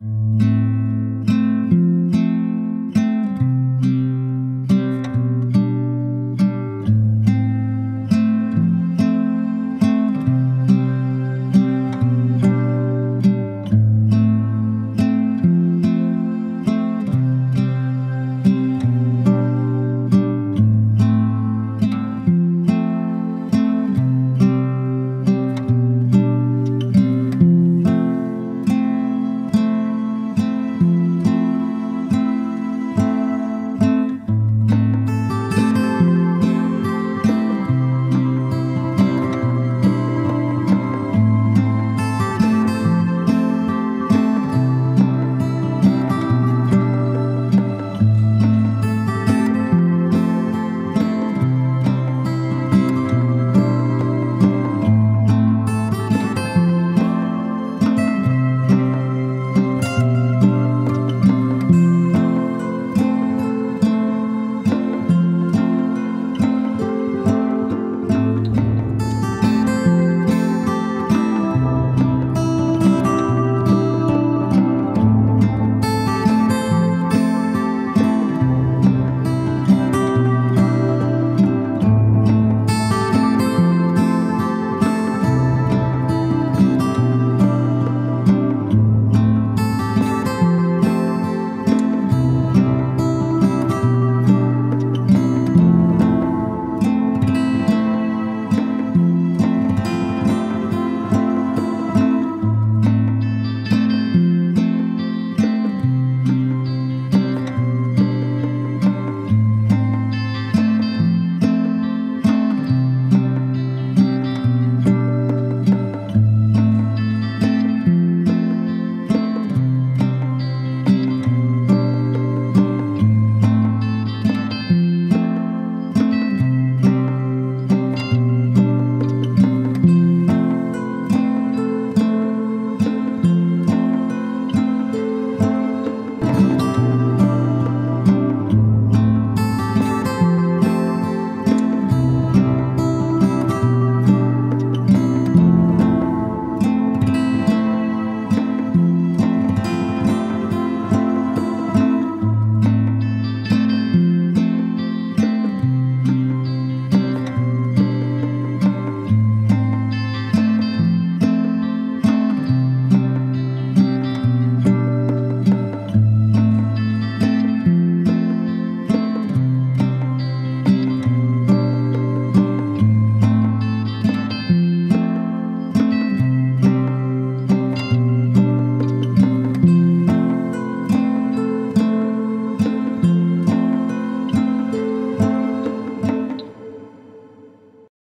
you